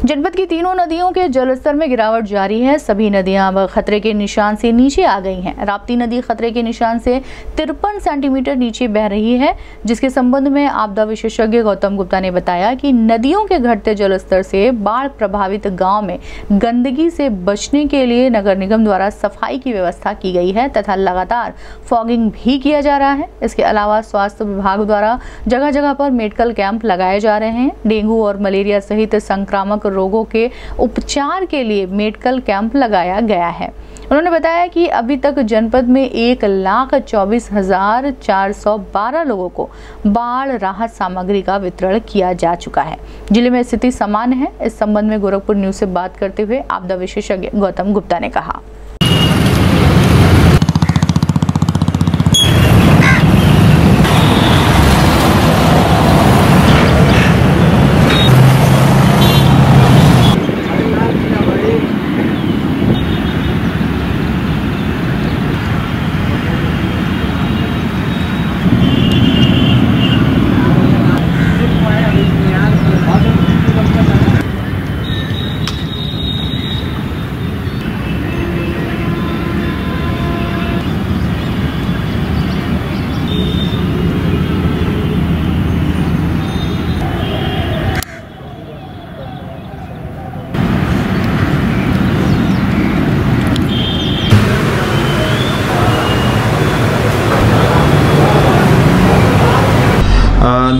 जनपद की तीनों नदियों के जलस्तर में गिरावट जारी है। सभी नदियाँ अब खतरे के निशान से नीचे आ गई हैं। राप्ती नदी खतरे के निशान से तिरपन सेंटीमीटर नीचे बह रही है, जिसके संबंध में आपदा विशेषज्ञ गौतम गुप्ता ने बताया कि नदियों के घटते जलस्तर से बाढ़ प्रभावित गाँव में गंदगी से बचने के लिए नगर निगम द्वारा सफ़ाई की व्यवस्था की गई है तथा लगातार फॉगिंग भी किया जा रहा है। इसके अलावा स्वास्थ्य विभाग द्वारा जगह जगह पर मेडिकल कैंप लगाए जा रहे हैं। डेंगू और मलेरिया सहित संक्रामक रोगों के उपचार के लिए मेडिकल कैंप लगाया गया है। उन्होंने बताया कि अभी तक जनपद में एक लाख चौबीस हज़ार चार सौ बारह लोगों को बाढ़ राहत सामग्री का वितरण किया जा चुका है। ज़िले में स्थिति समान है। इस संबंध में गोरखपुर न्यूज़ से बात करते हुए आपदा विशेषज्ञ गौतम गुप्ता ने कहा।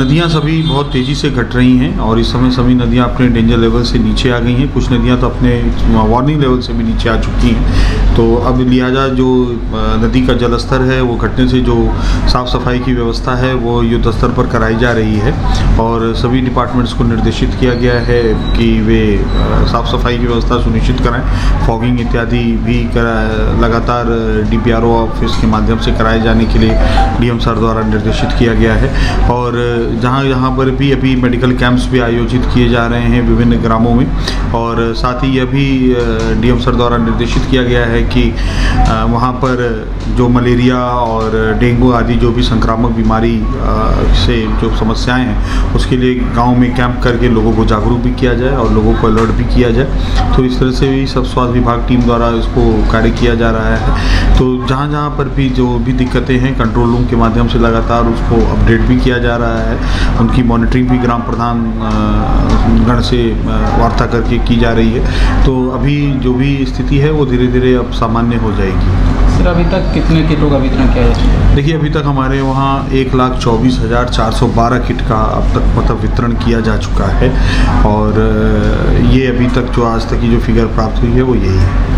नदियाँ सभी बहुत तेज़ी से घट रही हैं और इस समय सभी नदियाँ अपने डेंजर लेवल से नीचे आ गई हैं। कुछ नदियाँ तो अपने वार्निंग लेवल से भी नीचे आ चुकी हैं। तो अब लिहाजा जो नदी का जल स्तर है, वो घटने से जो साफ़ सफ़ाई की व्यवस्था है, वो युद्ध स्तर पर कराई जा रही है। और सभी डिपार्टमेंट्स को निर्देशित किया गया है कि वे साफ़ सफ़ाई की व्यवस्था सुनिश्चित कराएँ। फॉगिंग इत्यादि भी करा, लगातार D P R O office के माध्यम से कराए जाने के लिए डी एम सर द्वारा निर्देशित किया गया है। और जहाँ, यहाँ पर भी अभी मेडिकल कैंप्स भी आयोजित किए जा रहे हैं विभिन्न ग्रामों में। और साथ ही यह भी डीएम सर द्वारा निर्देशित किया गया है कि वहाँ पर जो मलेरिया और डेंगू आदि जो भी संक्रामक बीमारी से जो समस्याएँ हैं, उसके लिए गाँव में कैंप करके लोगों को जागरूक भी किया जाए और लोगों को अलर्ट भी किया जाए। तो इस तरह से भी सब स्वास्थ्य विभाग टीम द्वारा इसको कार्य किया जा रहा है। तो जहाँ जहाँ पर भी जो भी दिक्कतें हैं कंट्रोल रूम के माध्यम से लगातार उसको अपडेट भी किया जा रहा है। उनकी मॉनिटरिंग भी ग्राम प्रधान गण से वार्ता करके की जा रही है। तो अभी जो भी स्थिति है, वो धीरे धीरे अब सामान्य हो जाएगी। सर अभी तक कितने किटों का वितरण किया जाए देखिए अभी तक हमारे वहाँ एक लाख चौबीस हज़ार चार सौ बारह किट का अब तक मतलब वितरण किया जा चुका है। और ये अभी तक जो आज तक की जो फिगर प्राप्त हुई है वो यही है।